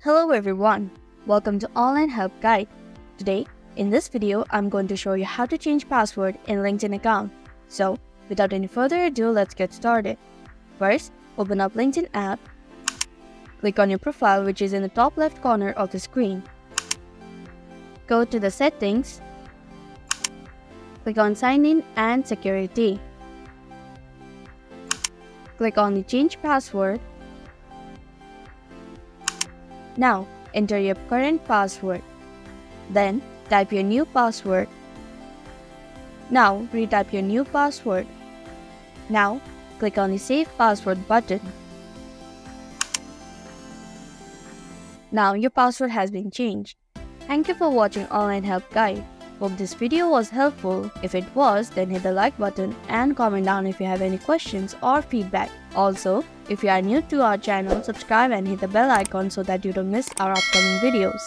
Hello everyone, welcome to Online Help Guide. Today, in this video, I'm going to show you how to change password in LinkedIn account. So, without any further ado, let's get started. First, open up LinkedIn app. Click on your profile which is in the top left corner of the screen. Go to the settings. Click on sign in and security. Click on the change password now, enter your current password. Then, type your new password. Now, retype your new password. Now, click on the Save Password button. Now, your password has been changed. Thank you for watching Online Help Guide. Hope this video was helpful. If it was, then hit the like button and comment down if you have any questions or feedback. Also, if you are new to our channel, subscribe and hit the bell icon so that you don't miss our upcoming videos.